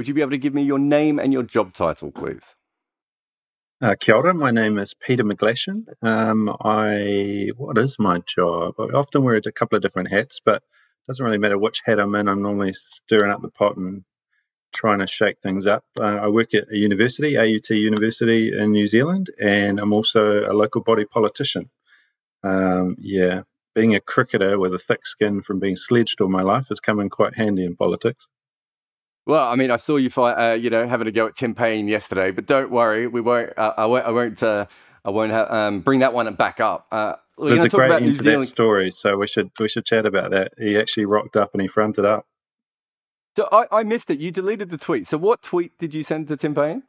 would you be able to give me your name and your job title, please? Uh, kia ora, my name is Peter McGlashan. Um, I what is my job? I often wear a couple of different hats, but it doesn't really matter which hat I'm in. I'm normally stirring up the pot and trying to shake things up. Uh, I work at a university, AUT University in New Zealand, and I'm also a local body politician. Um, yeah, being a cricketer with a thick skin from being sledged all my life has come in quite handy in politics. Well, I mean, I saw you fight, uh, you know, having a go at Tim Paine yesterday, but don't worry, we won't. Uh, I won't. I won't. Uh, I won't have, um, bring that one back up. Uh, There's a great about New Zealand story, so we should we should chat about that. He actually rocked up and he fronted up. So I, I missed it. You deleted the tweet. So what tweet did you send to Tim Paine?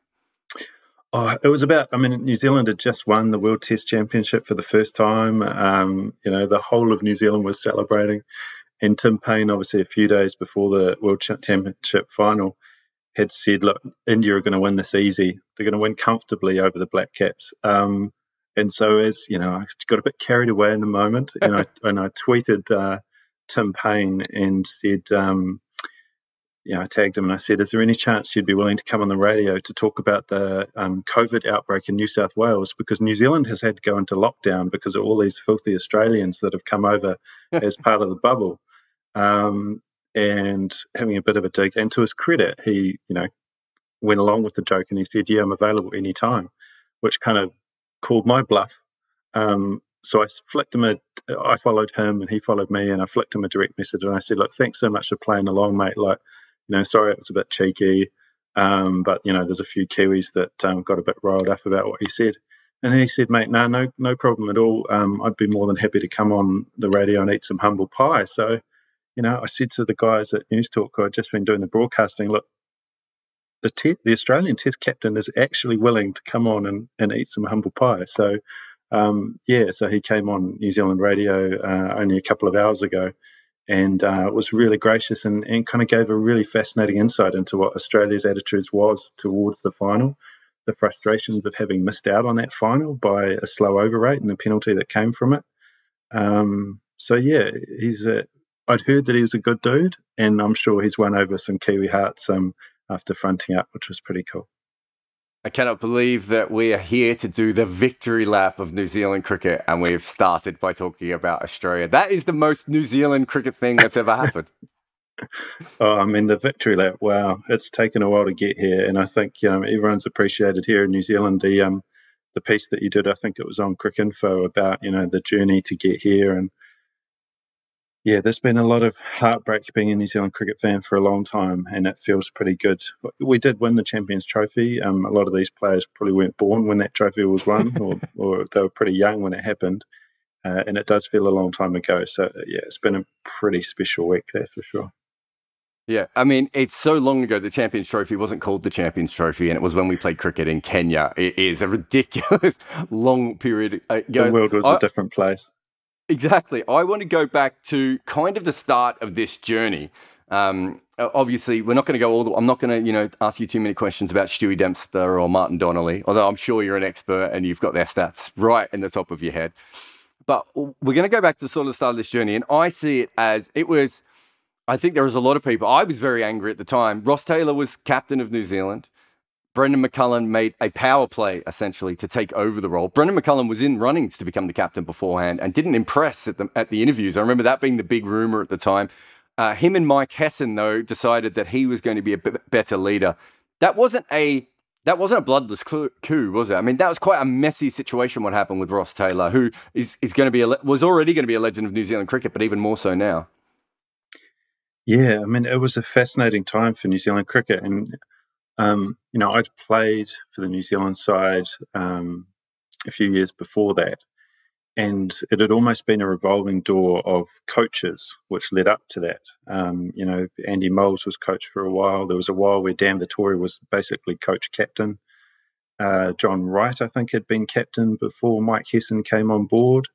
Oh, it was about. I mean, New Zealand had just won the World Test Championship for the first time. Um, you know, the whole of New Zealand was celebrating and Tim Paine, obviously, a few days before the World Championship final, had said, "Look, India are going to win this easy. They're going to win comfortably over the Black Caps." Um, and so, as you know, I got a bit carried away in the moment, and I and I tweeted uh, Tim Paine and said, um, you know, I tagged him and I said, "Is there any chance you'd be willing to come on the radio to talk about the um, COVID outbreak in New South Wales? Because New Zealand has had to go into lockdown because of all these filthy Australians that have come over as part of the bubble." Um, and having a bit of a dig. And to his credit, he, you know, went along with the joke and he said, "Yeah, I'm available anytime," which kind of called my bluff. Um, so I flicked him a, I followed him and he followed me, and I flicked him a direct message and I said, "Look, thanks so much for playing along, mate. Like, you know, sorry it was a bit cheeky, um, but you know, there's a few Kiwis that um, got a bit riled up about what he said." And he said, "Mate, no, no, no problem at all. Um, I'd be more than happy to come on the radio and eat some humble pie." So you know, I said to the guys at News Talk who had just been doing the broadcasting, look, the te- the Australian Test captain is actually willing to come on and, and eat some humble pie. So, um, yeah, so he came on New Zealand radio uh, only a couple of hours ago and uh, was really gracious and, and kind of gave a really fascinating insight into what Australia's attitudes was towards the final, the frustrations of having missed out on that final by a slow over rate and the penalty that came from it. Um, so yeah, he's a I'd heard that he was a good dude, and I'm sure he's won over some Kiwi hearts um, after fronting up, which was pretty cool. I cannot believe that we are here to do the victory lap of New Zealand cricket, and we've started by talking about Australia. That is the most New Zealand cricket thing that's ever happened. oh, I mean, the victory lap, wow, it's taken a while to get here. And I think you know, everyone's appreciated here in New Zealand the, um, the piece that you did. I think it was on Cricinfo about you know, the journey to get here and yeah, there's been a lot of heartbreak being a New Zealand cricket fan for a long time, and it feels pretty good. We did win the Champions Trophy. Um, a lot of these players probably weren't born when that trophy was won, or, or they were pretty young when it happened. Uh, and it does feel a long time ago. So, yeah, it's been a pretty special week there for sure. Yeah, I mean, it's so long ago. The Champions Trophy wasn't called the Champions Trophy, and it was when we played cricket in Kenya. It is a ridiculous long period ago. The world was I, a different place. Exactly. I want to go back to kind of the start of this journey. Um, obviously, we're not going to go all the. I'm not going to, you know, ask you too many questions about Stewie Dempster or Martin Donnelly, although I'm sure you're an expert and you've got their stats right in the top of your head. But we're going to go back to sort of the start of this journey, and I see it as it was. I think there was a lot of people. I was very angry at the time. Ross Taylor was captain of New Zealand. Brendon McCullum made a power play essentially to take over the role. Brendon McCullum was in runnings to become the captain beforehand and didn't impress at the, at the interviews. I remember that being the big rumor at the time. Uh, him and Mike Hesson, though, decided that he was going to be a better leader. That wasn't a that wasn't a bloodless coup, was it? I mean, that was quite a messy situation. What happened with Ross Taylor, who is is going to be a, was already going to be a legend of New Zealand cricket, but even more so now. Yeah, I mean, it was a fascinating time for New Zealand cricket, and um, you know, I'd played for the New Zealand side um, a few years before that, and it had almost been a revolving door of coaches, which led up to that. Um, you know, Andy Moles was coach for a while. There was a while where Dan Vettori was basically coach captain. Uh, John Wright, I think, had been captain before Mike Hesson came on board.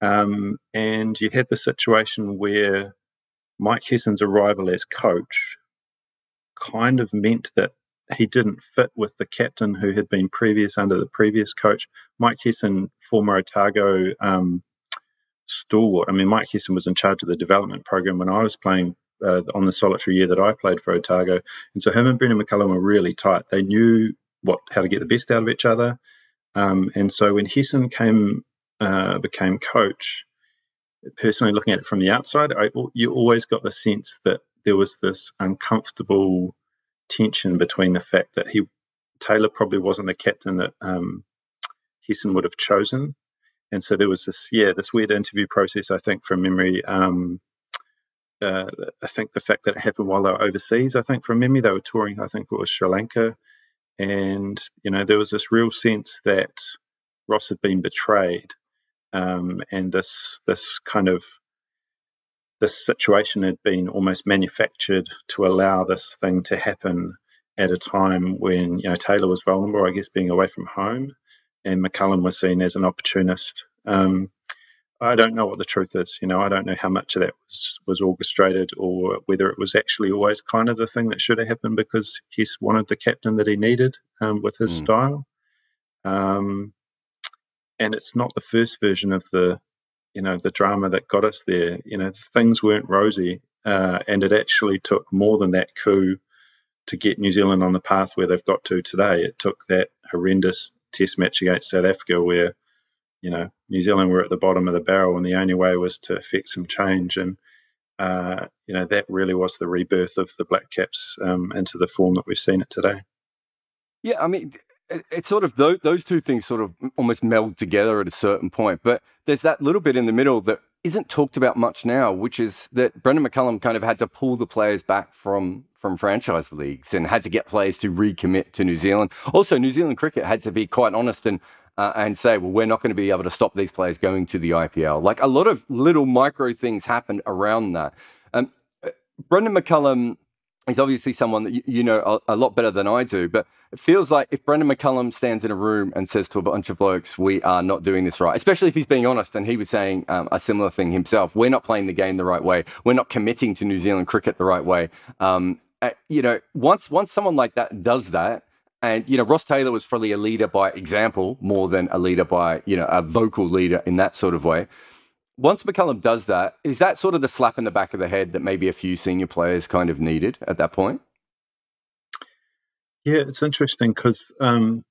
Um, and you had the situation where Mike Hesson's arrival as coach kind of meant that he didn't fit with the captain who had been previous under the previous coach. Mike Hesson, former Otago um, stalwart. I mean, Mike Hesson was in charge of the development program when I was playing uh, on the solitary year that I played for Otago. And so him and Brendon McCullum were really tight. They knew what how to get the best out of each other. Um, and so when Hesson came uh, became coach, personally looking at it from the outside, I, you always got the sense that there was this uncomfortable tension between the fact that he Taylor probably wasn't the captain that um, Hesson would have chosen, and so there was this yeah this weird interview process. I think from memory. Um, uh, I think the fact that it happened while they were overseas. I think from memory they were touring. I think it was Sri Lanka, and you know there was this real sense that Ross had been betrayed, um, and this this kind of this situation had been almost manufactured to allow this thing to happen at a time when you know Taylor was vulnerable, I guess, being away from home, and McCullum was seen as an opportunist. Um, I don't know what the truth is. You know, I don't know how much of that was, was orchestrated or whether it was actually always kind of the thing that should have happened because he's wanted the captain that he needed um, with his mm. style. Um, and it's not the first version of the, you know, the drama that got us there. You know, things weren't rosy, uh, and it actually took more than that coup to get New Zealand on the path where they've got to today. It took that horrendous Test match against South Africa where you know, New Zealand were at the bottom of the barrel, and the only way was to effect some change. And uh, you know, that really was the rebirth of the Black Caps um, into the form that we've seen it today. Yeah, I mean, it's sort of those, those two things sort of almost meld together at a certain point. But there's that little bit in the middle that isn't talked about much now, which is that Brendon McCullum kind of had to pull the players back from from franchise leagues and had to get players to recommit to New Zealand. Also, New Zealand cricket had to be quite honest and uh, and say, well, we're not going to be able to stop these players going to the IPL. Like a lot of little micro things happened around that. Um, uh, Brendon McCullum is obviously someone that you, know a, a, lot better than I do, but it feels like if Brendon McCullum stands in a room and says to a bunch of blokes, we are not doing this right, especially if he's being honest, and he was saying um, a similar thing himself, we're not playing the game the right way, we're not committing to New Zealand cricket the right way. Um, uh, you know, once once someone like that does that, and, you know, Ross Taylor was probably a leader by example more than a leader by, you know, a vocal leader in that sort of way. Once McCullum does that, is that sort of the slap in the back of the head that maybe a few senior players kind of needed at that point? Yeah, it's interesting because, um,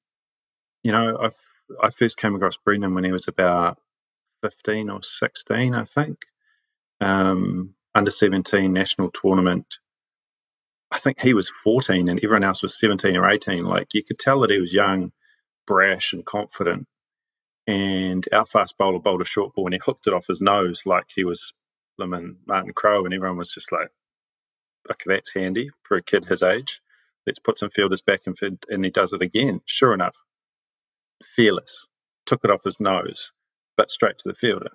you know, i I first came across Brendon when he was about 15 or 16, I think. Um, under 17 national tournament I think he was 14 and everyone else was 17 or 18. Like you could tell that he was young, brash, and confident. And our fast bowler bowled a short ball and he hooked it off his nose like he was Lemon Martin Crowe. And everyone was just like, okay, that's handy for a kid his age. Let's put some fielders back and, and he does it again. Sure enough, fearless, took it off his nose, but straight to the fielder.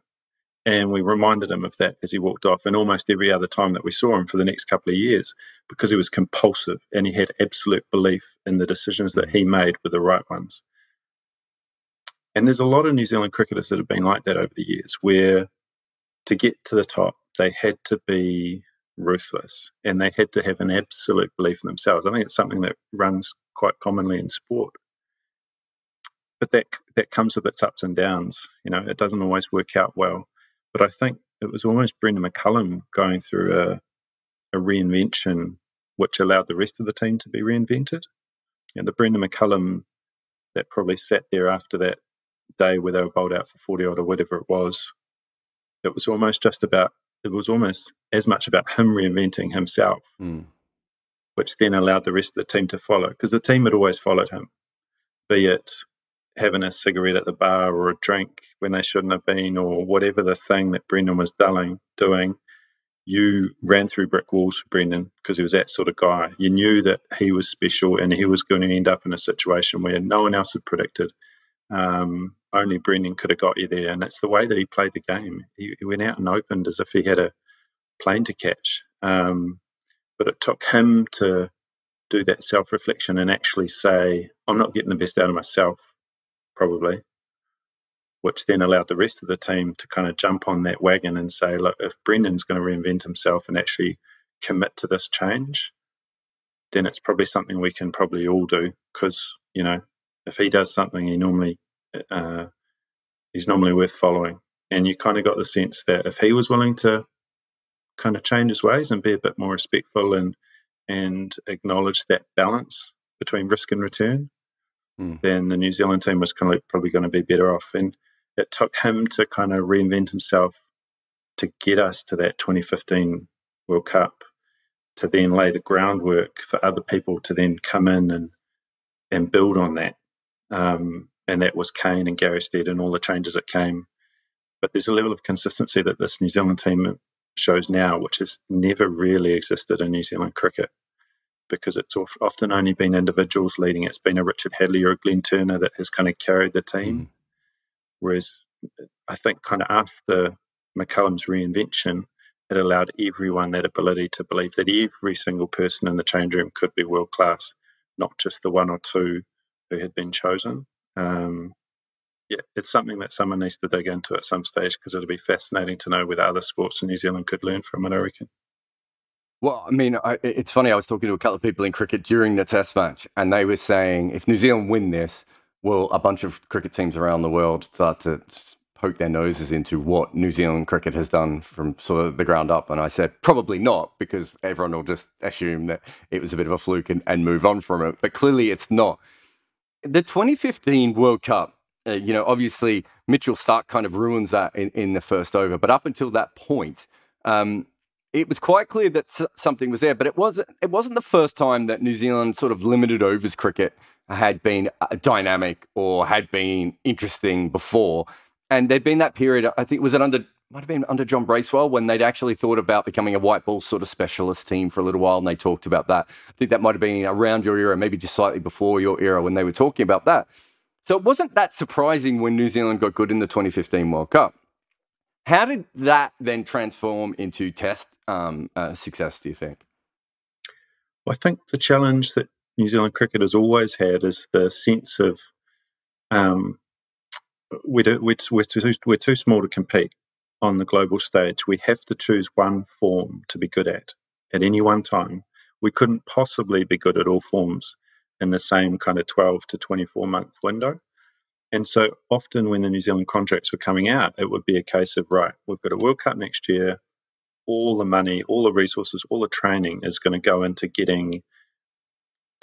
And we reminded him of that as he walked off, and almost every other time that we saw him for the next couple of years, because he was compulsive and he had absolute belief in the decisions that he made were the right ones. And there's a lot of New Zealand cricketers that have been like that over the years, where to get to the top, they had to be ruthless and they had to have an absolute belief in themselves. I think it's something that runs quite commonly in sport. But that that comes with its ups and downs. You know, it doesn't always work out well. But I think it was almost Brendon McCullum going through a, a reinvention which allowed the rest of the team to be reinvented. And the Brendon McCullum that probably sat there after that day where they were bowled out for 40 odd or whatever it was, it was almost just about, it was almost as much about him reinventing himself, mm. which then allowed the rest of the team to follow because the team had always followed him, be it having a cigarette at the bar or a drink when they shouldn't have been, or whatever the thing that Brendon was doing, doing, you ran through brick walls for Brendon because he was that sort of guy. You knew that he was special and he was going to end up in a situation where no one else had predicted. Um, only Brendon could have got you there, and it's the way that he played the game. He, he went out and opened as if he had a plane to catch. Um, but it took him to do that self reflection and actually say, I'm not getting the best out of myself probably, which then allowed the rest of the team to kind of jump on that wagon and say, look, if Brendon's going to reinvent himself and actually commit to this change, then it's probably something we can probably all do because, you know, if he does something, he normally, uh, he's normally worth following. And you kind of got the sense that if he was willing to kind of change his ways and be a bit more respectful and and acknowledge that balance between risk and return, mm. then the New Zealand team was kind of probably going to be better off. And it took him to kind of reinvent himself to get us to that 2015 World Cup, to then lay the groundwork for other people to then come in and and build on that. Um, and that was Kane and Gary Stead and all the changes that came. But there's a level of consistency that this New Zealand team shows now, which has never really existed in New Zealand cricket because it's often only been individuals leading. It's been a Richard Hadlee or a Glenn Turner that has kind of carried the team. Mm. Whereas I think kind of after McCullum's reinvention, it allowed everyone that ability to believe that every single person in the change room could be world class, not just the one or two who had been chosen. Um, yeah, it's something that someone needs to dig into at some stage because it'll be fascinating to know whether other sports in New Zealand could learn from it, I reckon. Well, I mean, I, it's funny. I was talking to a couple of people in cricket during the test match, and they were saying if New Zealand win this, will a bunch of cricket teams around the world start to poke their noses into what New Zealand cricket has done from sort of the ground up? And I said, probably not, because everyone will just assume that it was a bit of a fluke and, and move on from it. But clearly it's not. The 2015 World Cup, uh, you know, obviously Mitchell Starc kind of ruins that in, in the first over. But up until that point, um, it was quite clear that something was there, but it wasn't. It wasn't the first time that New Zealand sort of limited overs cricket had been uh, dynamic or had been interesting before. And there'd been that period. I think was it under might have been under John Bracewell when they'd actually thought about becoming a white ball sort of specialist team for a little while, and they talked about that. I think that might have been around your era, maybe just slightly before your era when they were talking about that. So it wasn't that surprising when New Zealand got good in the 2015 World Cup. How did that then transform into test um, uh, success, do you think? I think the challenge that New Zealand cricket has always had is the sense of um, we're, we're, we're, too, we're too small to compete on the global stage. We have to choose one form to be good at at any one time. We couldn't possibly be good at all forms in the same kind of 12 to 24 month window. And so often when the New Zealand contracts were coming out, it would be a case of, right, we've got a World Cup next year. All the money, all the resources, all the training is going to go into getting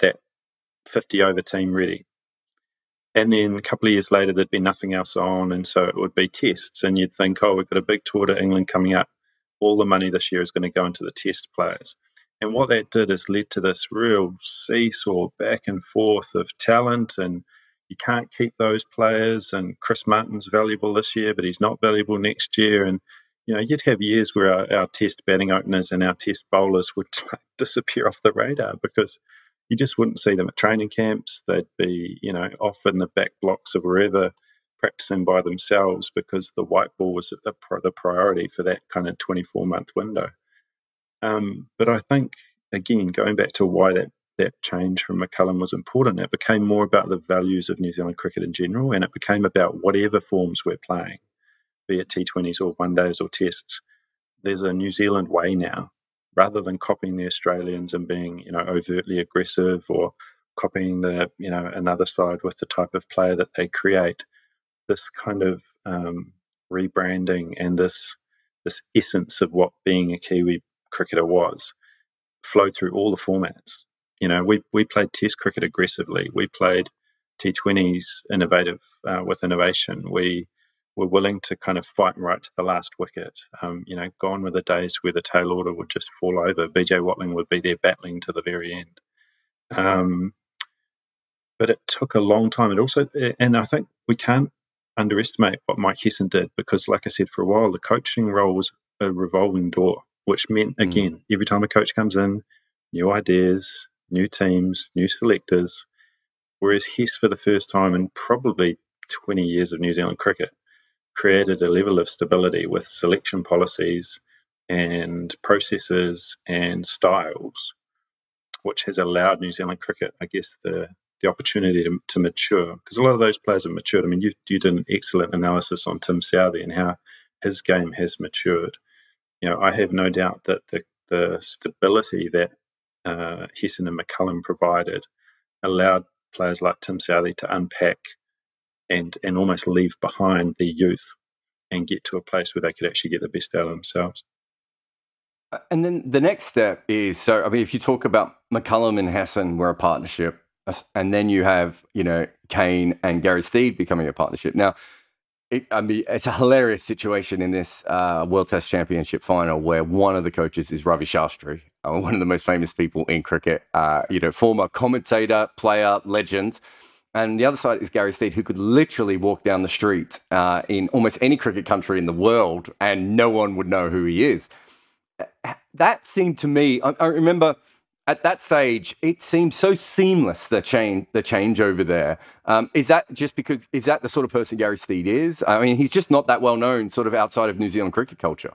that 50 over team ready. And then a couple of years later, there'd be nothing else on. And so it would be tests. And you'd think, oh, we've got a big tour to England coming up. All the money this year is going to go into the test players. And what that did is led to this real seesaw back and forth of talent and you can't keep those players. And Chris Martin's valuable this year, but he's not valuable next year. And you know, you'd have years where our, our test batting openers and our test bowlers would disappear off the radar because you just wouldn't see them at training camps. They'd be, you know, off in the back blocks of wherever practicing by themselves because the white ball was the, the priority for that kind of 24 month window. Um, but I think, again, going back to why that that change from McCullum was important. It became more about the values of New Zealand cricket in general, and it became about whatever forms we're playing, be it T20s or one days or tests. There's a New Zealand way now, rather than copying the Australians and being, you know, overtly aggressive or copying the, you know, another side with the type of player that they create. This kind of um, rebranding and this this essence of what being a Kiwi cricketer was flowed through all the formats you know, we, we played Test cricket aggressively. We played T20s innovative uh, with innovation. We were willing to kind of fight right to the last wicket. Um, you know, gone were the days where the tail order would just fall over. BJ Watling would be there battling to the very end. Um, but it took a long time. It also, and I think we can't underestimate what Mike Hesson did because, like I said, for a while the coaching role was a revolving door, which meant mm. again every time a coach comes in, new ideas, new teams, new selectors. Whereas Hess, for the first time in probably 20 years of New Zealand cricket, created a level of stability with selection policies and processes and styles, which has allowed New Zealand cricket, I guess, the the opportunity to, to mature because a lot of those players have matured. I mean, you, you did an excellent analysis on Tim Southee and how his game has matured. You know, I have no doubt that the the stability that uh, Hesson and McCullum provided allowed players like Tim Southee to unpack and and almost leave behind the youth and get to a place where they could actually get the best out of themselves. And then the next step is so, I mean, if you talk about McCullum and Hesson were a partnership, and then you have, you know, Kane and Gary Steed becoming a partnership. Now, it, I mean, it's a hilarious situation in this uh, World Test Championship final where one of the coaches is Ravi Shastri, uh, one of the most famous people in cricket, uh, you know, former commentator, player, legend. And the other side is Gary Steed, who could literally walk down the street uh, in almost any cricket country in the world and no one would know who he is. That seemed to me, I, I remember at that stage, it seemed so seamless the change, the change over there. Um, is that just because is that the sort of person Gary Steed is? I mean, he's just not that well known, sort of outside of New Zealand cricket culture.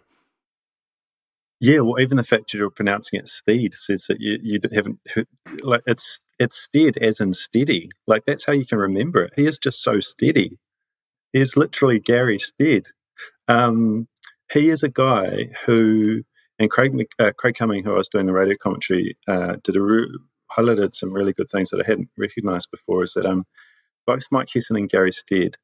Yeah, well, even the fact you're pronouncing it Steed says that you, you haven't like it's it's stead as in steady. Like that's how you can remember it. He is just so steady. He is literally Gary Stead. Um, he is a guy who and Craig uh, Craig Cumming, who I was doing the radio commentary, uh, did a re- highlighted some really good things that I hadn't recognised before. Is that um, both Mike Hesson and Gary Stead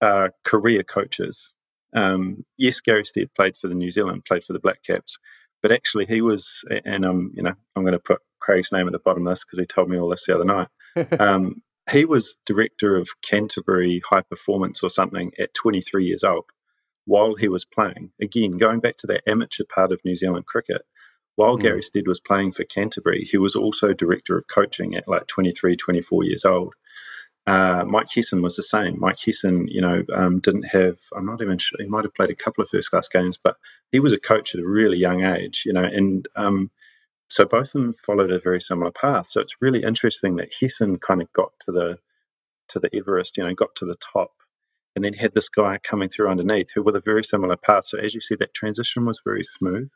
are career coaches. Um, yes, Gary Stead played for the New Zealand, played for the Black Caps, but actually he was, and um, you know, I'm going to put Craig's name at the bottom of this because he told me all this the other night. um, he was director of Canterbury High Performance or something at 23 years old while he was playing. Again, going back to that amateur part of New Zealand cricket, while mm. Gary Stead was playing for Canterbury, he was also director of coaching at like 23, 24 years old. Uh, Mike Hesson was the same. Mike Hesson, you know, um, didn't have, I'm not even sure, he might have played a couple of first class games, but he was a coach at a really young age, you know, and um, so both of them followed a very similar path. So it's really interesting that Hesson kind of got to the, to the Everest, you know, got to the top and then had this guy coming through underneath who with a very similar path. So as you see, that transition was very smooth.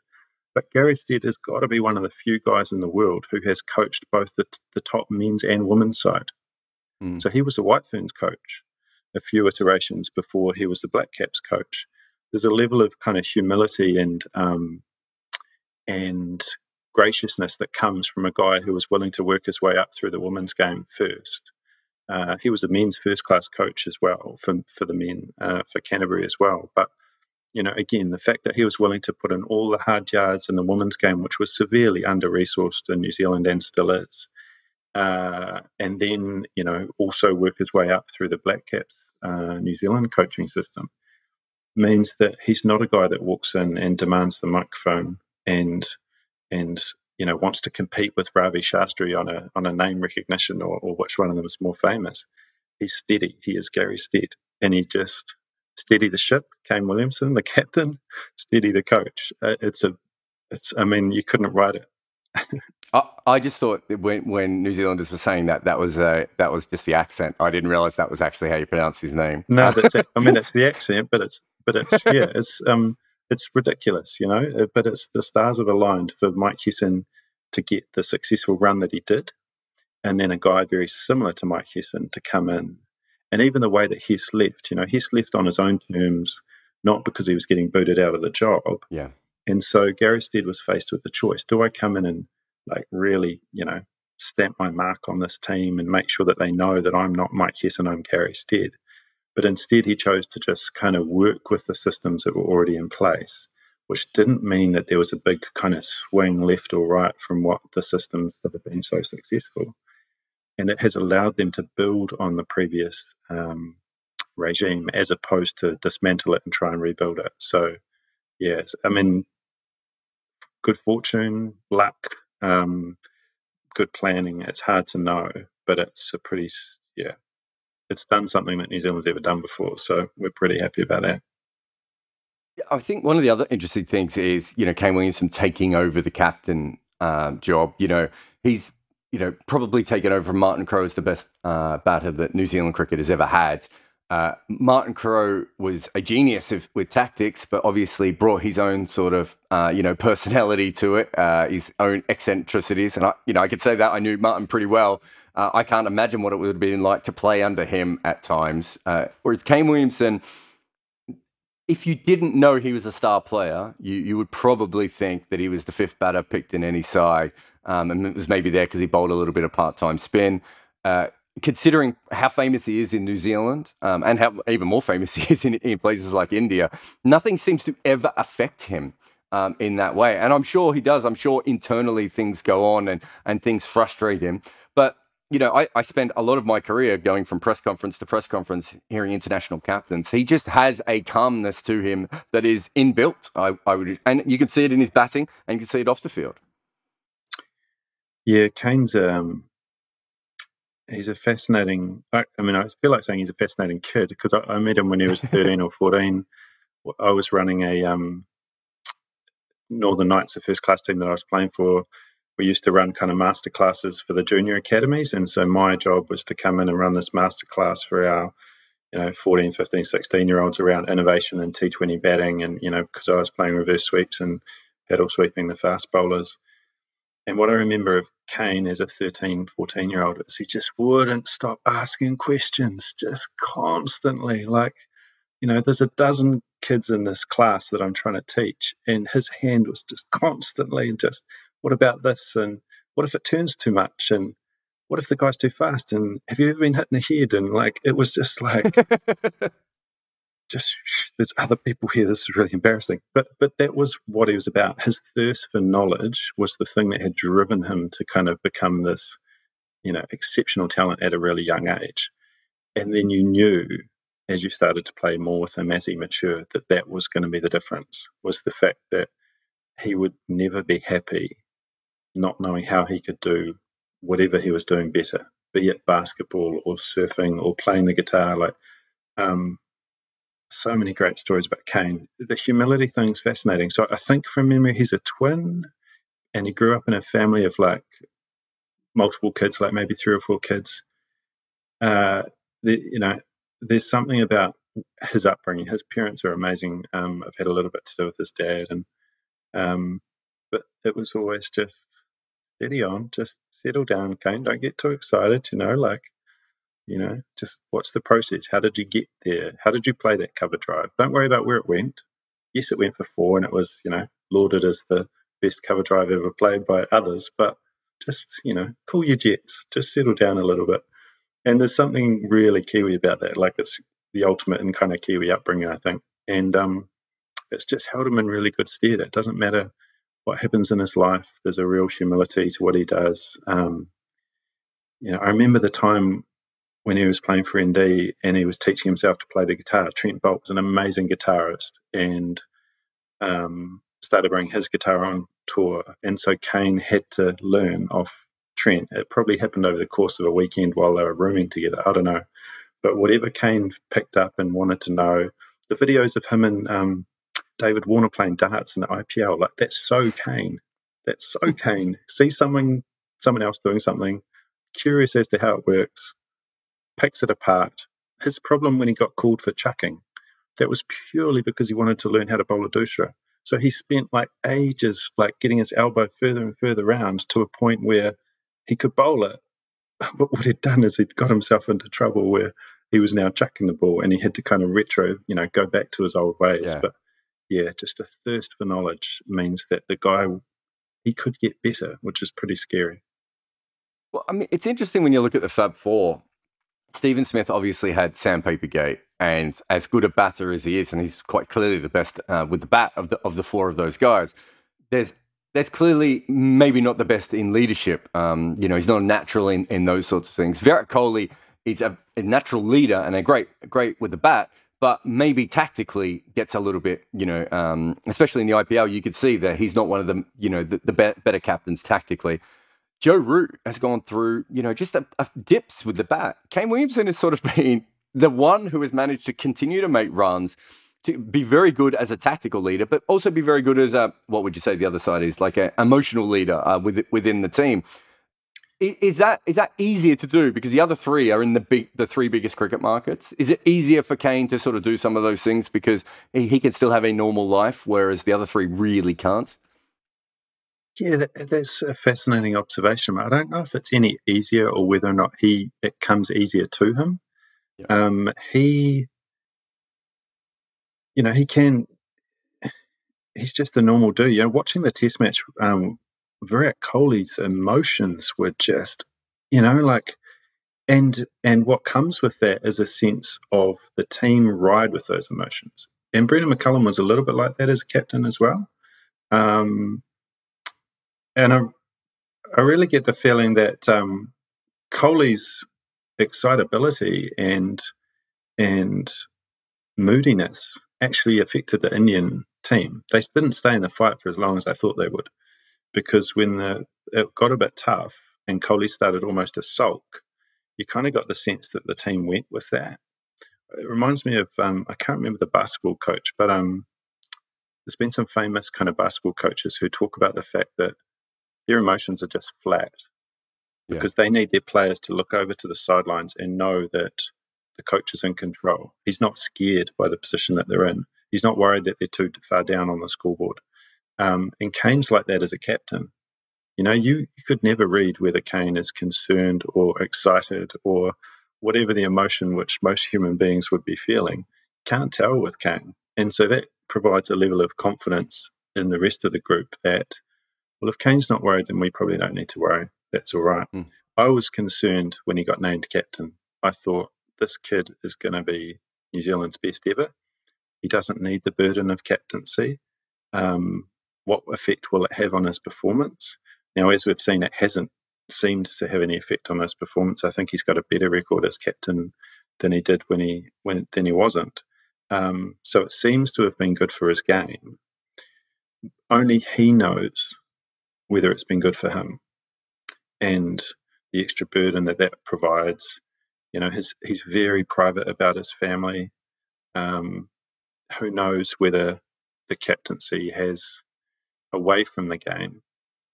But Gary Stead has got to be one of the few guys in the world who has coached both the, the top men's and women's side. Mm. So he was the White Ferns coach a few iterations before he was the Black Caps coach. There's a level of kind of humility and um, and graciousness that comes from a guy who was willing to work his way up through the women's game first uh, he was a men's first class coach as well for, for the men uh, for Canterbury as well. But, you know, again, the fact that he was willing to put in all the hard yards in the women's game, which was severely under resourced in New Zealand and still is, uh, and then, you know, also work his way up through the Black Caps uh, New Zealand coaching system means that he's not a guy that walks in and demands the microphone and and you know wants to compete with Ravi Shastri on a on a name recognition or, or which one of them is more famous. He's steady. He is Gary Stead, and he just steady the ship. Kane Williamson, the captain, steady the coach. Uh, it's a, it's. I mean, you couldn't write it. I, I just thought when when New Zealanders were saying that that was uh, that was just the accent. I didn't realize that was actually how you pronounce his name. No, that's it. I mean that's the accent, but it's but it's yeah, it's um it's ridiculous, you know. Uh, but it's the stars have aligned for Mike Hesson to get the successful run that he did, and then a guy very similar to Mike Hesson to come in. And even the way that Hess left, you know, Hess left on his own terms, not because he was getting booted out of the job. Yeah. And so Gary Stead was faced with the choice: Do I come in and like really, you know, stamp my mark on this team and make sure that they know that I'm not Mike Hesson, I'm Gary Stead? But instead, he chose to just kind of work with the systems that were already in place, which didn't mean that there was a big kind of swing left or right from what the systems that have been so successful. And it has allowed them to build on the previous um, regime as opposed to dismantle it and try and rebuild it. So, yes, I mean, good fortune, luck, um, good planning. It's hard to know, but it's a pretty, yeah, it's done something that New Zealand's ever done before. So we're pretty happy about that. I think one of the other interesting things is, you know, Kane Williamson taking over the captain um, job. You know, he's, you know, probably taken over from Martin Crowe as the best uh, batter that New Zealand cricket has ever had. Uh, Martin Crowe was a genius of, with tactics, but obviously brought his own sort of, uh, you know, personality to it, uh, his own eccentricities. And I, you know, I could say that I knew Martin pretty well. Uh, I can't imagine what it would have been like to play under him at times. Uh, whereas Kane Williamson, if you didn't know he was a star player, you, you would probably think that he was the fifth batter picked in any side. Um, and it was maybe there because he bowled a little bit of part time spin. Uh, considering how famous he is in New Zealand um, and how even more famous he is in, in, places like India, nothing seems to ever affect him. um, in that way. And I'm sure he does. I'm sure internally things go on and, and things frustrate him. But, you know, I, I a lot of my career going from press conference to press conference hearing international captains. He just has a calmness to him that is inbuilt. I, I would, and you can see it in his batting and you can see it off the field. Yeah, Kane's um, he's a fascinating. I, I, mean, I feel like saying he's a fascinating kid because I, I, met him when he was thirteen or fourteen. I was running a um, Northern Knights, the first class team that I was playing for, we used to run kind of master classes for the junior academies. And so my job was to come in and run this master class for our, you know, 14, 15, 16 year olds around innovation and T20 batting. And, you know, because I was playing reverse sweeps and paddle sweeping the fast bowlers. And what I remember of Kane as a 13, 14 year old is he just wouldn't stop asking questions, just constantly. Like, you know, there's a dozen kids in this class that I'm trying to teach, and his hand was just constantly just, what about this? And what if it turns too much? And what if the guy's too fast? And have you ever been hit in the head? And like, it was just like, just there's other people here. This is really embarrassing. But but that was what he was about. His thirst for knowledge was the thing that had driven him to kind of become this, you know, exceptional talent at a really young age. And then you knew as you started to play more with him as he matured that that was going to be the difference was the fact that he would never be happy not knowing how he could do whatever he was doing better be it basketball or surfing or playing the guitar like um, so many great stories about Kane. The humility thing's fascinating. So I think from memory, he's a twin, and he grew up in a family of like multiple kids, like maybe three or four kids. Uh, the, you know, there's something about his upbringing. His parents are amazing. Um, I've had a little bit to do with his dad, and um, but it was always just steady on, just settle down, Kane. Don't get too excited. You know, like you know, just what's the process? How did you get there? How did you play that cover drive? Don't worry about where it went. Yes, it went for four, and it was you know lauded as the best cover drive ever played by others. But just you know, cool your jets. Just settle down a little bit. And there's something really Kiwi about that. Like it's the ultimate in kind of Kiwi upbringing, I think. And um, it's just held him in really good stead. It doesn't matter what happens in his life. There's a real humility to what he does. Um, you know, I remember the time when he was playing for ND and he was teaching himself to play the guitar. Trent Boult was an amazing guitarist and um, started bringing his guitar on tour. And so Kane had to learn off Trent. It probably happened over the course of a weekend while they were rooming together. I don't know. But whatever Kane picked up and wanted to know, the videos of him and um, David Warner playing darts in the IPL, like that's so Kane. That's so Kane. See something, someone else doing something, curious as to how it works, picks it apart. His problem when he got called for chucking, that was purely because he wanted to learn how to bowl a doosra. So he spent like ages, like getting his elbow further and further round to a point where he could bowl it. But what he'd done is he'd got himself into trouble where he was now chucking the ball and he had to kind of retro, you know, go back to his old ways. Yeah. But yeah, just a thirst for knowledge means that the guy he could get better, which is pretty scary. Well, I mean, it's interesting when you look at the Fab Four. Steven Smith obviously had sandpaper gate, and as good a batter as he is, and he's quite clearly the best uh, with the bat of the of the four of those guys. There's there's clearly maybe not the best in leadership. Um, you know, he's not a natural in, in those sorts of things. Virat Kohli is a, a natural leader and a great, great with the bat, but maybe tactically gets a little bit, you know, um, especially in the IPL, you could see that he's not one of the, you know, the, the be- better captains tactically. Joe Root has gone through, you know, just a, a dips with the bat. Kane Williamson has sort of been the one who has managed to continue to make runs to be very good as a tactical leader, but also be very good as a what would you say the other side is like an emotional leader uh, with, within the team. Is that is that easier to do because the other three are in the big the three biggest cricket markets? Is it easier for Kane to sort of do some of those things because he, he can still have a normal life, whereas the other three really can't? Yeah, that, that's a fascinating observation. I don't know if it's any easier or whether or not he it comes easier to him. Yep. Um, he you know, he can. He's just a normal dude. You know, watching the Test match, um, Virat Kohli's emotions were just, you know, like, and and what comes with that is a sense of the team ride with those emotions. And Brendon McCullum was a little bit like that as captain as well. Um, and I, I really get the feeling that um, Kohli's excitability and and moodiness actually affected the Indian team. They didn't stay in the fight for as long as I thought they would, because when the, it got a bit tough and Kohli started almost to sulk, you kind of got the sense that the team went with that. It reminds me of um, I can't remember the basketball coach, but um, there's been some famous kind of basketball coaches who talk about the fact that their emotions are just flat because yeah. they need their players to look over to the sidelines and know that the coach is in control. He's not scared by the position that they're in. He's not worried that they're too far down on the scoreboard. Um, and Kane's like that as a captain. You know, you, you could never read whether Kane is concerned or excited or whatever the emotion which most human beings would be feeling. Can't tell with Kane. And so that provides a level of confidence in the rest of the group that, well, if Kane's not worried, then we probably don't need to worry. That's all right. Mm. I was concerned when he got named captain. I thought this kid is going to be New Zealand's best ever. He doesn't need the burden of captaincy. Um, what effect will it have on his performance? Now, as we've seen, it hasn't seemed to have any effect on his performance. I think he's got a better record as captain than he did when he when than he wasn't. Um, so it seems to have been good for his game. Only he knows whether it's been good for him and the extra burden that that provides. You know, his, he's very private about his family. Um, who knows whether the captaincy has, away from the game,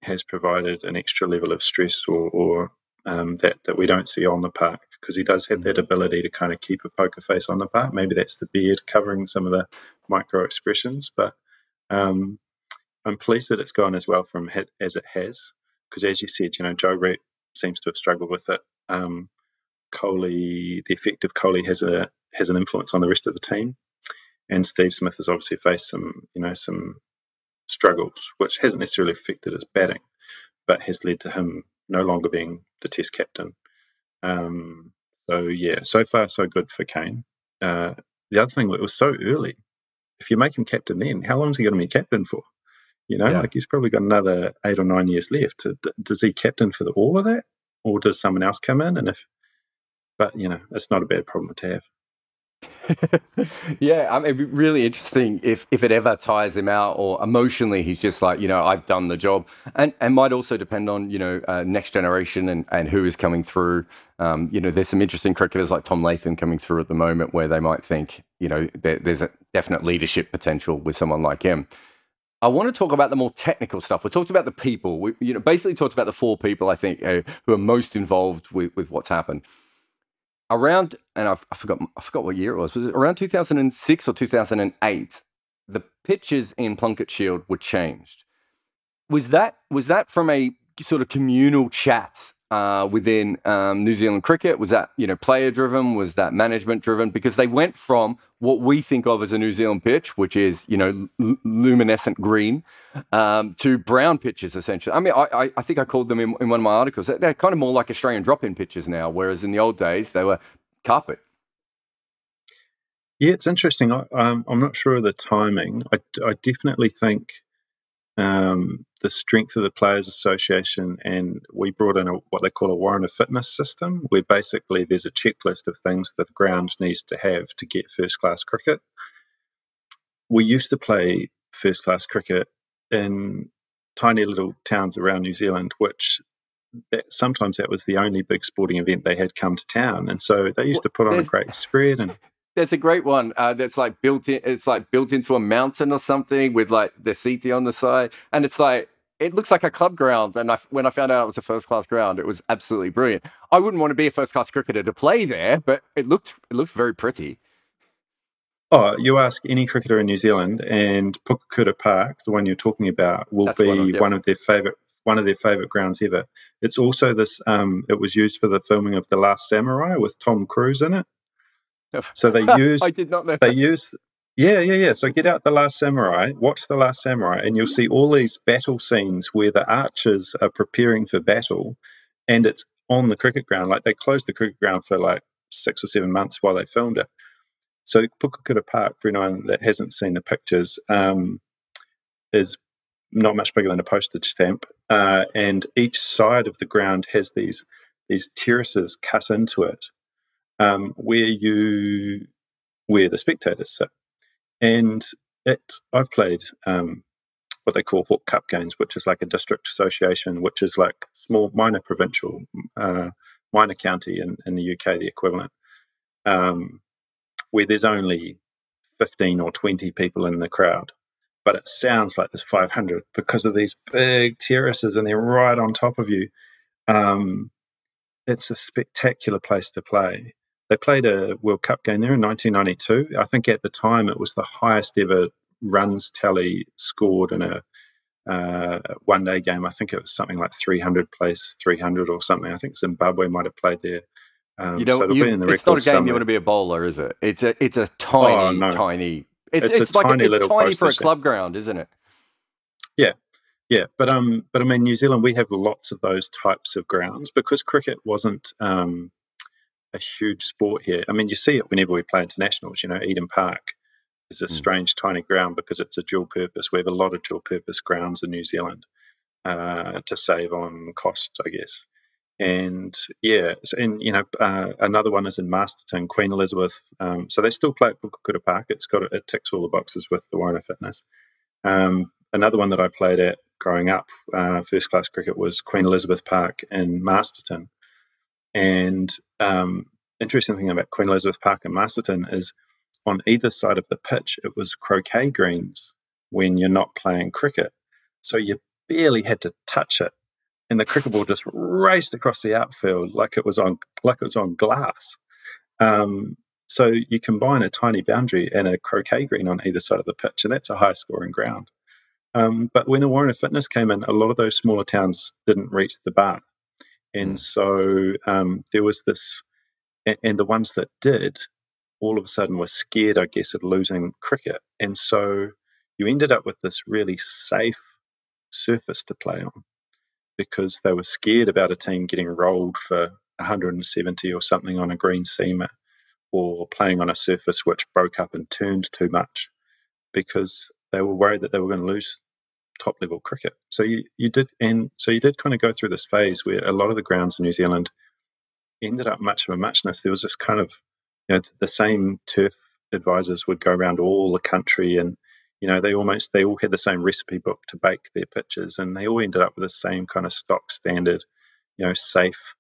has provided an extra level of stress or, or um, that that we don't see on the park because he does have that ability to kind of keep a poker face on the park. Maybe that's the beard covering some of the micro expressions, but um, I'm pleased that it's gone as well from hit as it has because, as you said, you know Joe Root seems to have struggled with it. Um, Kohli, the effect of Kohli has a has an influence on the rest of the team, and Steve Smith has obviously faced some you know some struggles, which hasn't necessarily affected his batting, but has led to him no longer being the Test captain. Um, so yeah, so far so good for Kane. Uh, the other thing, it was so early. If you make him captain, then how long is he going to be captain for? You know, yeah. like he's probably got another eight or nine years left. Does he captain for the, all of that, or does someone else come in? And if, but you know, it's not a bad problem to have. yeah, I mean, really interesting if if it ever tires him out or emotionally he's just like, you know, I've done the job, and and might also depend on you know uh, next generation and and who is coming through. Um, you know, there's some interesting cricketers like Tom Latham coming through at the moment where they might think, you know, there, there's a definite leadership potential with someone like him. I want to talk about the more technical stuff. We talked about the people. We, you know, basically talked about the four people I think uh, who are most involved with, with what's happened around, and I've, I forgot, I forgot what year it was. Was it around 2006 or 2008? The pitches in Plunket Shield were changed. Was that was that from a sort of communal chat uh, within um, New Zealand cricket? Was that you know player driven? Was that management driven? Because they went from what we think of as a New Zealand pitch, which is you know l- luminescent green, um, to brown pitches essentially. I mean, I, I, think I called them in, in one of my articles. They're kind of more like Australian drop-in pitches now, whereas in the old days they were carpet. Yeah, it's interesting. I, um, I'm not sure of the timing. I, I definitely think um, the strength of the Players Association, and we brought in a, what they call a warrant of fitness system, where basically there's a checklist of things that the ground needs to have to get first class cricket. We used to play first class cricket in tiny little towns around New Zealand, which that, sometimes that was the only big sporting event they had come to town, and so they used to put on a great spread and there's a great one uh, that's like built in. It's like built into a mountain or something with like the seating on the side, and it's like it looks like a club ground. And I, when I found out it was a first class ground, it was absolutely brilliant. I wouldn't want to be a first class cricketer to play there, but it looked it looked very pretty. Oh, you ask any cricketer in New Zealand, and Pukekura Park, the one you're talking about, will That's be one of, yep. one of, their favorite one of their favorite grounds ever. It's also this. Um, it was used for the filming of The Last Samurai with Tom Cruise in it. So they use. I did not know. They use. Yeah, yeah, yeah. So get out the Last Samurai, watch the Last Samurai, and you'll see all these battle scenes where the archers are preparing for battle, and it's on the cricket ground. Like they closed the cricket ground for like six or seven months while they filmed it. So Pukekura Park, for anyone that hasn't seen the pictures, um, is not much bigger than a postage stamp, uh, and each side of the ground has these these terraces cut into it, um, where you where the spectators sit. And it, I've played um, what they call Hawke Cup games, which is like a district association, which is like small minor provincial, uh, minor county in, in the UK, the equivalent, um, where there's only 15 or 20 people in the crowd. But it sounds like there's 500 because of these big terraces and they're right on top of you. Um, it's a spectacular place to play. They played a World Cup game there in 1992. I think at the time it was the highest ever runs tally scored in a uh, one day game. I think it was something like 300 place 300 or something. I think Zimbabwe might have played there. Um, you know, so you, it's not a game somewhere. you want to be a bowler, is it? It's a it's a tiny, oh, no. tiny. It's, it's, it's like tiny, a, it's tiny for a club ground, isn't it? Yeah, yeah, but um, but I mean, New Zealand, we have lots of those types of grounds because cricket wasn't um, a huge sport here. I mean, you see it whenever we play internationals. You know, Eden Park is a mm. strange tiny ground because it's a dual purpose. We have a lot of dual purpose grounds in New Zealand uh, to save on costs, I guess. And yeah, and you know, uh, another one is in Masterton, Queen Elizabeth. Um, so they still play at Pukekura Park. It's got it ticks all the boxes with the Warner Fitness. Um, another one that I played at growing up, uh, first class cricket, was Queen Elizabeth Park in Masterton. And um, interesting thing about Queen Elizabeth Park in Masterton is on either side of the pitch, it was croquet greens when you're not playing cricket. So you barely had to touch it. And the cricket ball just raced across the outfield like it was on like it was on glass. Um, so you combine a tiny boundary and a croquet green on either side of the pitch, and that's a high scoring ground. Um, but when the Warner Fitness came in, a lot of those smaller towns didn't reach the bar. And mm. so um, there was this, and, and the ones that did all of a sudden were scared, I guess, of losing cricket. And so you ended up with this really safe surface to play on because they were scared about a team getting rolled for 170 or something on a green seamer or playing on a surface which broke up and turned too much because they were worried that they were going to lose top level cricket. So you, you did and so you did kind of go through this phase where a lot of the grounds in New Zealand ended up much of a muchness. There was this kind of you know, the same turf advisors would go around all the country and you know they almost they all had the same recipe book to bake their pitches and they all ended up with the same kind of stock standard you know safe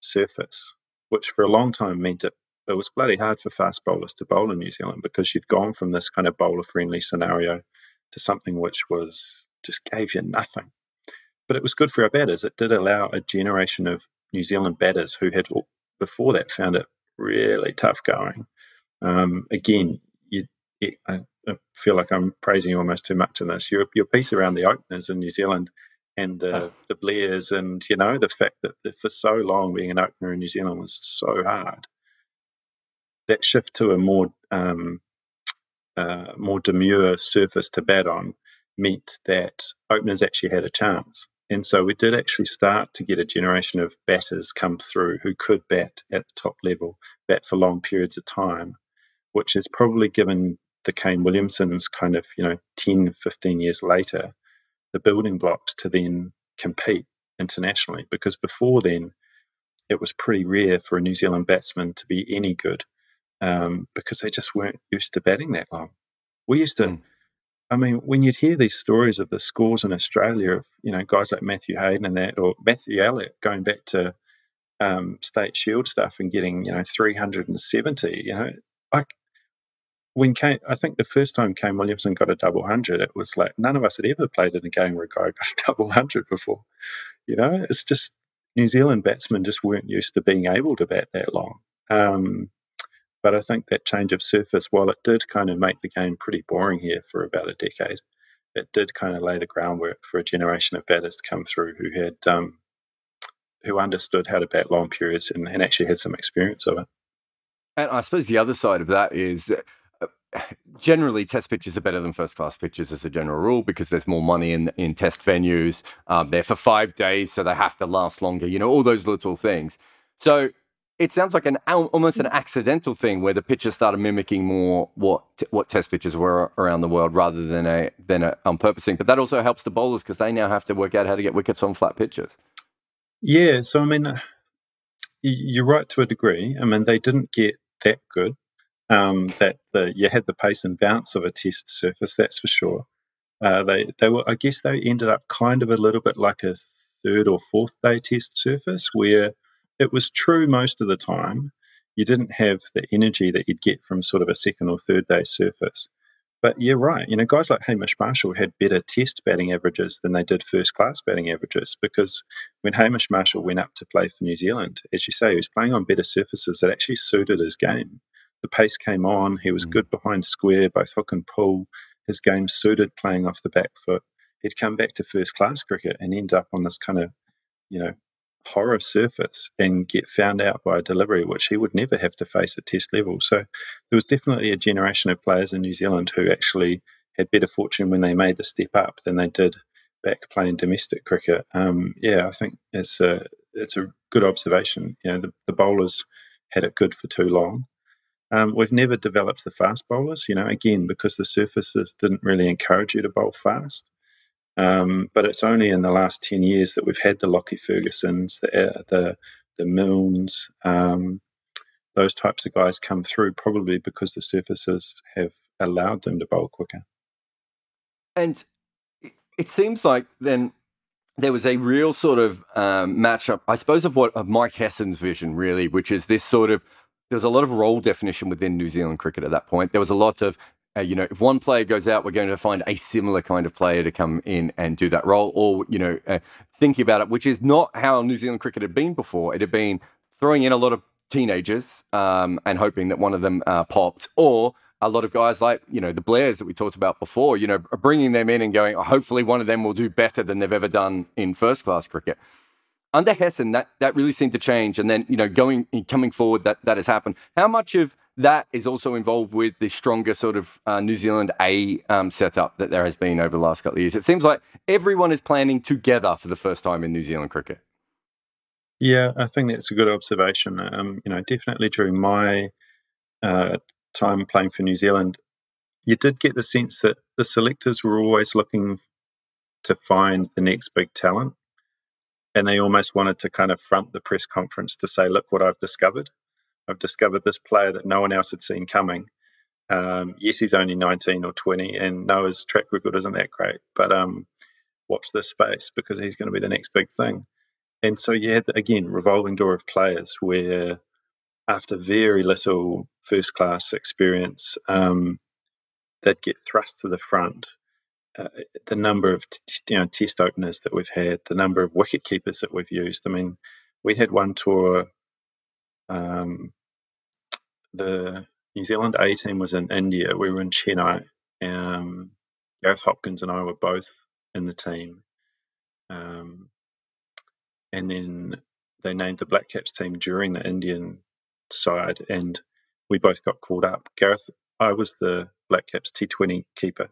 surface which for a long time meant it it was bloody hard for fast bowlers to bowl in New Zealand because you'd gone from this kind of bowler friendly scenario to something which was just gave you nothing but it was good for our batters it did allow a generation of New Zealand batters who had before that found it really tough going. Um, again, you, it, I, I, feel like I'm praising you almost too much in this. Your, your piece around the openers in New Zealand and uh, oh. the Blairs, and you know the fact that, that for so long being an opener in New Zealand was so hard. That shift to a more um, uh, more demure surface to bat on meant that openers actually had a chance. And so we did actually start to get a generation of batters come through who could bat at the top level, bat for long periods of time, which has probably given the Kane Williamsons kind of, you know, 10, 15 years later, the building blocks to then compete internationally. Because before then, it was pretty rare for a New Zealand batsman to be any good um, because they just weren't used to batting that long. We used to. Mm I mean, when you'd hear these stories of the scores in Australia of you know guys like Matthew Hayden and that, or Matthew Elliott going back to um, state shield stuff and getting you know 370, you know, like when Kane, I think the first time Kane Williamson got a double hundred, it was like none of us had ever played in a game where a guy got a double hundred before. You know, it's just New Zealand batsmen just weren't used to being able to bat that long. Um, but I think that change of surface, while it did kind of make the game pretty boring here for about a decade, it did kind of lay the groundwork for a generation of batters to come through who had um, who understood how to bat long periods and, and, actually had some experience of it. And I suppose the other side of that is uh, generally test pitches are better than first class pitches as a general rule because there's more money in in test venues. Um, they're for five days, so they have to last longer. You know all those little things. So it sounds like an almost an accidental thing where the pitchers started mimicking more what what test pitches were around the world rather than a than a, on purposing. But that also helps the bowlers because they now have to work out how to get wickets on flat pitches. Yeah, so I mean, you're right to a degree. I mean, they didn't get that good. Um, that the, you had the pace and bounce of a test surface, that's for sure. Uh, they they were, I guess, they ended up kind of a little bit like a third or fourth day test surface where it was true most of the time. You didn't have the energy that you'd get from sort of a second or third day surface. But you're right. You know, guys like Hamish Marshall had better test batting averages than they did first class batting averages because when Hamish Marshall went up to play for New Zealand, as you say, he was playing on better surfaces that actually suited his game. The pace came on. He was mm. good behind square, both hook and pull. His game suited playing off the back foot. He'd come back to first class cricket and end up on this kind of, you know, horror surface and get found out by a delivery, which he would never have to face at test level. So there was definitely a generation of players in New Zealand who actually had better fortune when they made the step up than they did back playing domestic cricket. Um, yeah, I think it's a it's a good observation. You know, the, the bowlers had it good for too long. Um, we've never developed the fast bowlers, you know, again, because the surfaces didn't really encourage you to bowl fast. Um, but it's only in the last 10 years that we've had the Lockie Fergusons, the, uh, the, the Milnes, um, those types of guys come through, probably because the surfaces have allowed them to bowl quicker. And it seems like then there was a real sort of um, matchup, I suppose, of what of Mike Hesson's vision, really, which is this sort of there was a lot of role definition within New Zealand cricket at that point. There was a lot of uh, you know, if one player goes out, we're going to find a similar kind of player to come in and do that role. Or, you know, uh, thinking about it, which is not how New Zealand cricket had been before. It had been throwing in a lot of teenagers um, and hoping that one of them uh, popped, or a lot of guys like, you know, the Blairs that we talked about before, you know, bringing them in and going, oh, hopefully one of them will do better than they've ever done in first class cricket. Under Hesson, that, that really seemed to change. And then, you know, going coming forward, that, that has happened. How much of that is also involved with the stronger sort of uh, New Zealand A um, setup that there has been over the last couple of years. It seems like everyone is planning together for the first time in New Zealand cricket. Yeah, I think that's a good observation. Um, you know, definitely during my uh, time playing for New Zealand, you did get the sense that the selectors were always looking to find the next big talent, and they almost wanted to kind of front the press conference to say, "Look what I've discovered." I've discovered this player that no one else had seen coming. Um, yes, he's only 19 or 20, and Noah's track record isn't that great, but um, watch this space because he's going to be the next big thing. And so you had, again, revolving door of players where after very little first class experience, um, they'd get thrust to the front. Uh, the number of you know test openers that we've had, the number of wicket keepers that we've used. I mean, we had one tour um, the New Zealand A team was in India. We were in Chennai. Um, Gareth Hopkins and I were both in the team. Um, and then they named the Black Caps team during the Indian side, and we both got called up. Gareth, I was the Black Caps T20 keeper.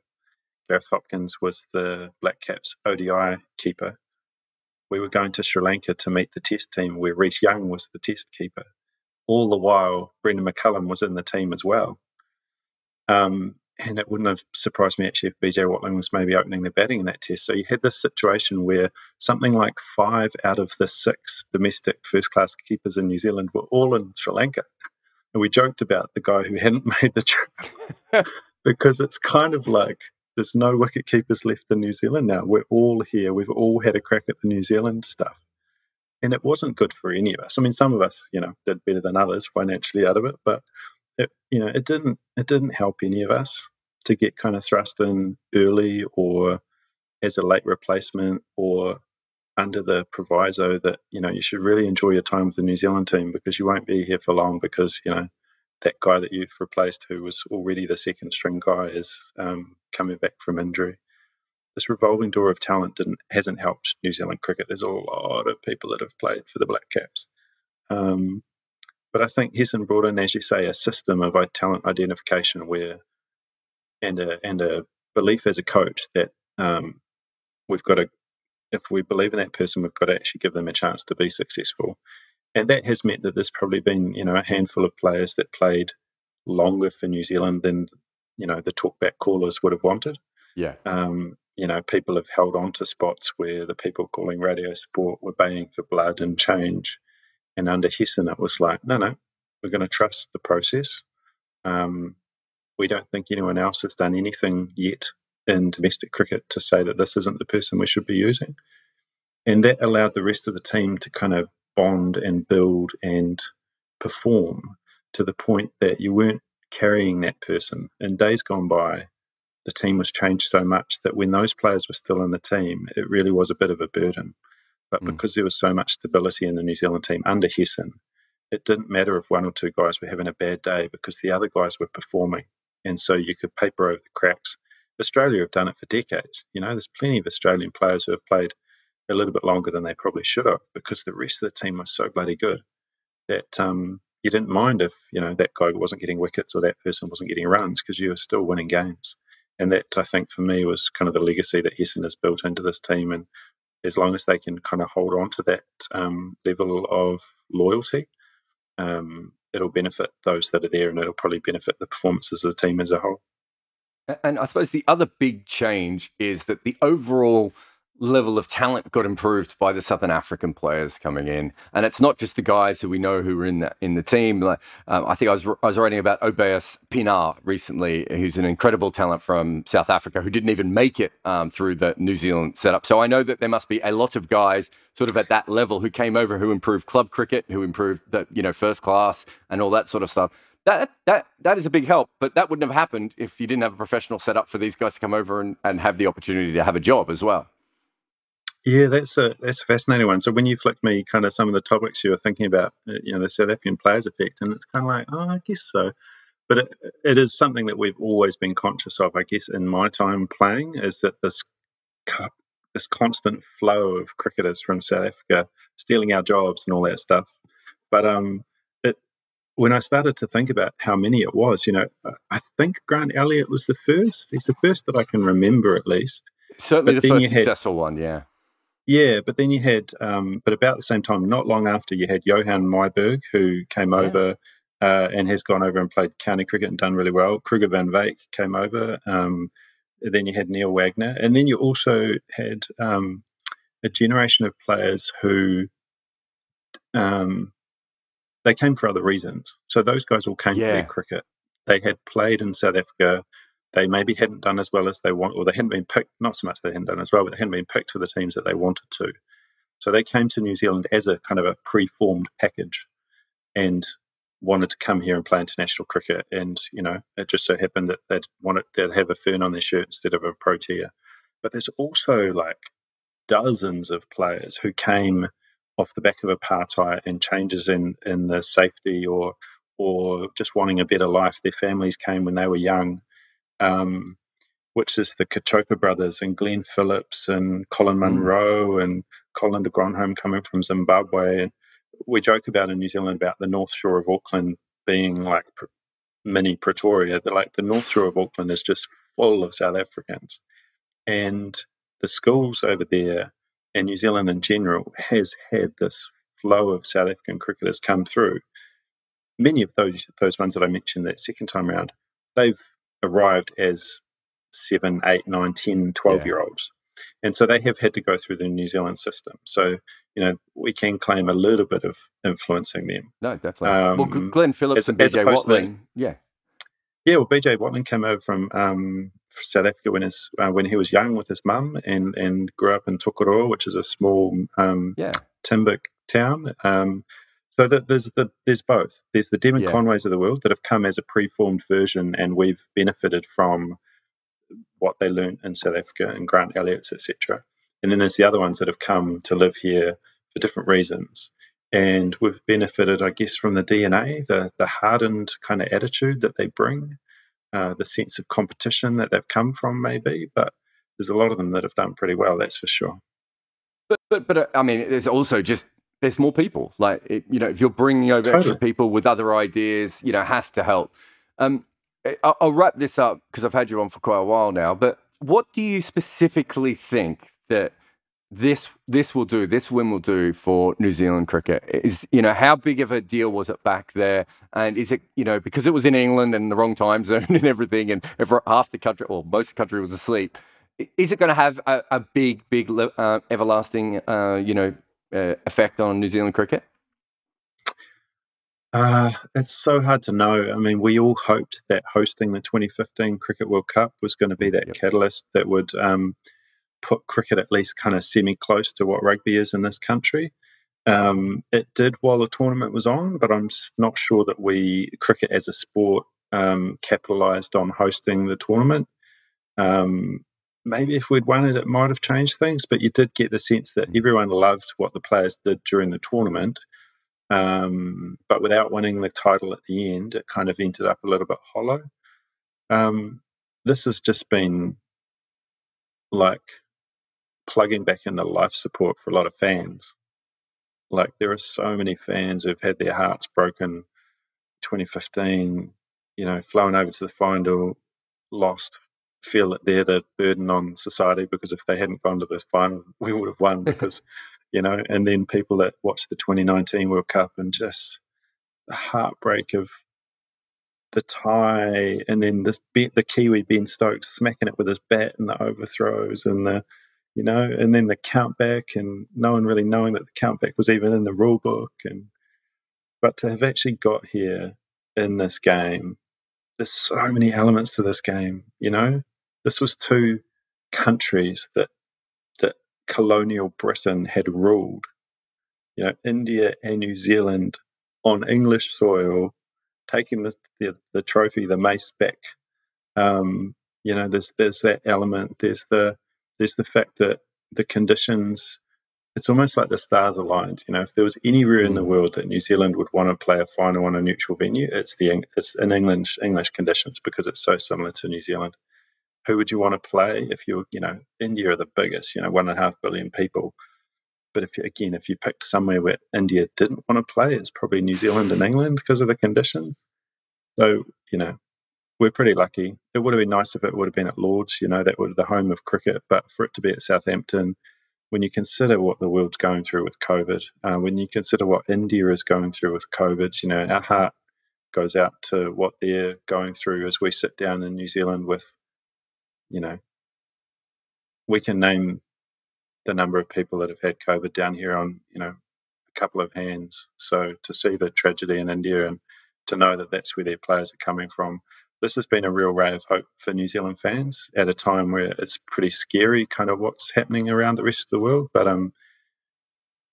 Gareth Hopkins was the Black Caps ODI keeper. We were going to Sri Lanka to meet the Test team, where Reece Young was the Test keeper all the while Brendon McCullum was in the team as well. Um, and it wouldn't have surprised me actually if BJ Watling was maybe opening the batting in that test. So you had this situation where something like five out of the six domestic first class keepers in New Zealand were all in Sri Lanka. And we joked about the guy who hadn't made the trip because it's kind of like there's no wicket keepers left in New Zealand now. We're all here. We've all had a crack at the New Zealand stuff and it wasn't good for any of us. I mean, some of us, you know, did better than others financially out of it, but it, you know, it didn't it didn't help any of us to get kind of thrust in early or as a late replacement or under the proviso that you know you should really enjoy your time with the New Zealand team because you won't be here for long because you know that guy that you've replaced who was already the second string guy is um, coming back from injury this revolving door of talent didn't hasn't helped New Zealand cricket. There's a lot of people that have played for the Black Caps. Um, but I think Hesson brought in, as you say, a system of talent identification where and a and a belief as a coach that um, we've got to if we believe in that person, we've got to actually give them a chance to be successful. And that has meant that there's probably been you know a handful of players that played longer for New Zealand than you know the talkback callers would have wanted. Yeah. Um, you know, people have held on to spots where the people calling radio sport were baying for blood and change. And under Hesson, it was like, no, no, we're going to trust the process. Um, we don't think anyone else has done anything yet in domestic cricket to say that this isn't the person we should be using. And that allowed the rest of the team to kind of bond and build and perform to the point that you weren't carrying that person. In days gone by, the team was changed so much that when those players were still in the team, it really was a bit of a burden. But mm. because there was so much stability in the New Zealand team under Hesson, it didn't matter if one or two guys were having a bad day because the other guys were performing. And so you could paper over the cracks. Australia have done it for decades. You know, there's plenty of Australian players who have played a little bit longer than they probably should have because the rest of the team was so bloody good that um, you didn't mind if, you know, that guy wasn't getting wickets or that person wasn't getting runs because you were still winning games. And that, I think, for me, was kind of the legacy that Hesson has built into this team. And as long as they can kind of hold on to that um, level of loyalty, um, it'll benefit those that are there and it'll probably benefit the performances of the team as a whole. And I suppose the other big change is that the overall level of talent got improved by the Southern African players coming in, and it's not just the guys who we know who were in the in the team. Like, um, I think I was I was writing about Obus Pienaar recently, who's an incredible talent from South Africa who didn't even make it um, through the New Zealand setup. So I know that there must be a lot of guys sort of at that level who came over who improved club cricket, who improved the you know first class and all that sort of stuff. That, that that is a big help, but that wouldn't have happened if you didn't have a professional setup for these guys to come over and, and have the opportunity to have a job as well. Yeah, that's a that's a fascinating one. So when you flicked me kind of some of the topics you were thinking about, uh, you know, the South African players effect, and it's kind of like, oh, I guess so. But it, it is something that we've always been conscious of. I guess in my time playing, is that this this constant flow of cricketers from South Africa stealing our jobs and all that stuff. But um, it when I started to think about how many it was, you know, I think Grant Elliott was the first. He's the first that I can remember, at least. Certainly but the first successful one, yeah. Yeah, but then you had, um, but about the same time, not long after, you had Johan Myburgh, who came yeah. over uh, and has gone over and played county cricket and done really well. Kruger van Wyk came over. Um, then you had Neil Wagner. And then you also had um, a generation of players who um, they came for other reasons. So those guys all came yeah. for cricket. They had played in South Africa they maybe hadn't done as well as they want, or they hadn't been picked. Not so much they hadn't done as well, but they hadn't been picked for the teams that they wanted to. So they came to New Zealand as a kind of a pre-formed package, and wanted to come here and play international cricket. And you know, it just so happened that they'd wanted to have a fern on their shirt instead of a protea. But there's also like dozens of players who came off the back of apartheid and changes in in the safety or or just wanting a better life. Their families came when they were young um, which is the Cachopa brothers and Glenn Phillips and Colin hmm. Munro mm. and Colin de Grandhomme coming from Zimbabwe. And we joke about in New Zealand about the North Shore of Auckland being like pr- mini Pretoria. Like the North Shore of Auckland is just full of South Africans. And the schools over there and New Zealand in general has had this flow of South African cricketers come through. Many of those those ones that I mentioned that second time round, they've arrived as seven, eight, nine, 10, 12 yeah. year olds. And so they have had to go through the New Zealand system. So, you know, we can claim a little bit of influencing them. No, definitely. Um, well, Glenn Phillips as, and BJ Watling. yeah. Yeah, well, BJ Watling came over from um, South Africa when his uh, when he was young with his mum and and grew up in Tokoroa, which is a small um, yeah. timber town. Um, so there's the there's both. There's the Devon yeah. Conways of the world that have come as a preformed version, and we've benefited from what they learned in South Africa and Grant Elliott's, etc. And then there's the other ones that have come to live here for different reasons, and we've benefited, I guess, from the DNA, the the hardened kind of attitude that they bring, uh, the sense of competition that they've come from, maybe. But there's a lot of them that have done pretty well, that's for sure. But but but uh, I mean, there's also just there's more people. Like, it, you know, if you're bringing over totally. extra people with other ideas, you know, has to help. Um, eh, I'll, I'll wrap this up because I've had you on for quite a while now. But what do you specifically think that this this will do this win will do for New Zealand cricket is you know how big of a deal was it back there and is it you know because it was in England and the wrong time zone and everything and half the country or most of the country was asleep is it going to have a, a big big uh, everlasting uh, you know uh, effect on New Zealand cricket uh, it's so hard to know. I mean, we all hoped that hosting the 2015 Cricket World Cup was going to be that yep. catalyst that would um, put cricket at least kind of semi close to what rugby is in this country. Um, it did while the tournament was on, but I'm not sure that we, cricket as a sport, um, capitalised on hosting the tournament. Um, maybe if we'd won it, it might have changed things, but you did get the sense that everyone loved what the players did during the tournament. Um, but without winning the title at the end, it kind of ended up a little bit hollow. Um, this has just been like plugging back in the life support for a lot of fans. Like there are so many fans who've had their hearts broken 2015, you know, flown over to the final, lost, feel that they're the burden on society because if they hadn't gone to this final, we would have won because, you know, and then people that watched the 2019 World Cup and just the heartbreak of the tie and then this the Kiwi Ben Stokes smacking it with his bat and the overthrows and the you know, and then the countback and no one really knowing that the countback was even in the rule book. And but to have actually got here in this game, there's so many elements to this game. You know, this was two countries that that colonial Britain had ruled. You know, India and New Zealand on English soil, taking the the, the trophy, the mace back. Um, you know, there's there's that element. There's the there's the fact that the conditions it's almost like the stars aligned. You know, if there was anywhere in the mm. world that New Zealand would want to play a final on a neutral venue, it's the it's in English English conditions because it's so similar to New Zealand. Who would you want to play if you're, you know, India are the biggest, you know, one and a half billion people. But if you, again, if you picked somewhere where India didn't want to play, it's probably New Zealand and England because of the conditions. So, you know, we're pretty lucky. It would have been nice if it would have been at Lords, you know, that would the home of cricket, but for it to be at Southampton, when you consider what the world's going through with COVID, uh, when you consider what India is going through with COVID, you know, our heart goes out to what they're going through as we sit down in New Zealand with, you know, we can name the number of people that have had COVID down here on, you know, a couple of hands. So to see the tragedy in India and to know that that's where their players are coming from, this has been a real ray of hope for New Zealand fans at a time where it's pretty scary, kind of what's happening around the rest of the world. But um,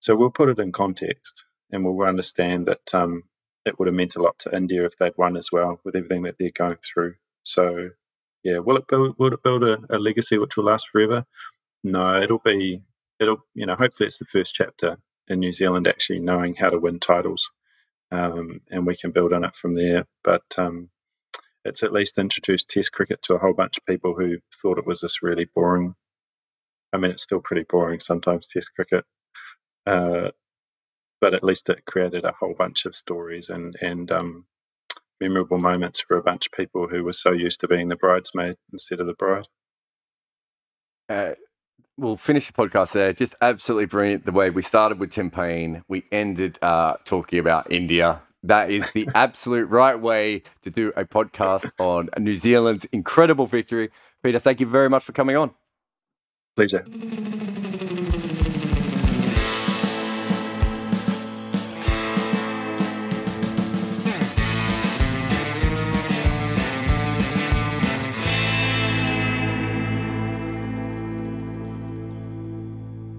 so we'll put it in context, and we'll understand that um, it would have meant a lot to India if they'd won as well, with everything that they're going through. So, yeah, will it build? Will it build a, a legacy which will last forever? No, it'll be. It'll you know hopefully it's the first chapter in New Zealand actually knowing how to win titles, um, and we can build on it from there. But um, it's at least introduced Test cricket to a whole bunch of people who thought it was this really boring. I mean, it's still pretty boring sometimes, Test cricket, uh, but at least it created a whole bunch of stories and and um, memorable moments for a bunch of people who were so used to being the bridesmaid instead of the bride. Uh, we'll finish the podcast there. Just absolutely brilliant the way we started with Tim Paine, we ended uh, talking about India that is the absolute right way to do a podcast on New Zealand's incredible victory. Peter, thank you very much for coming on. Pleasure.